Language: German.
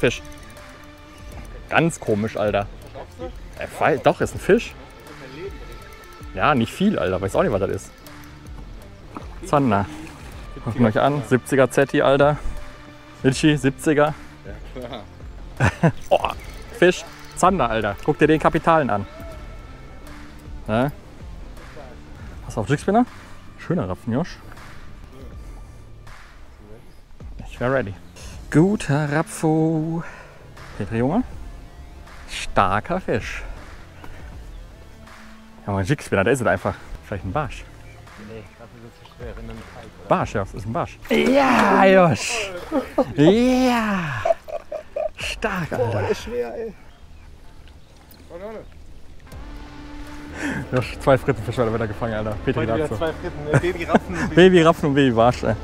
Fisch. Ganz komisch, Alter. Äh, Doch, ist ein Fisch. Ja, nicht viel, Alter. Weiß auch nicht, was das ist. Zander. Guckt euch an. 70er Zetti, Alter. Litchi, 70er. oh, Fisch. Zander, Alter. Guck dir den Kapitalen an. Ne? Hast du auf Jigspinner? Schöner Rapfen, Josh. Ich wäre ready. Guter Rapfo. Petri Junge. Starker Fisch. Ja, mal ein Jigspinner, der ist es einfach. Vielleicht ein Barsch. Nee, dafür ist es schwer in einem Teig. Barsch, ja, das ist ein Barsch. Ja, Josh. Ja. Stark, Alter. ist schwer, ey. Josh, zwei Frittenfische hat er wieder gefangen, Alter. Petri Heute wieder zwei Fritten, ne? Baby Rapfen. Baby Rapfen und Baby Barsch, ey.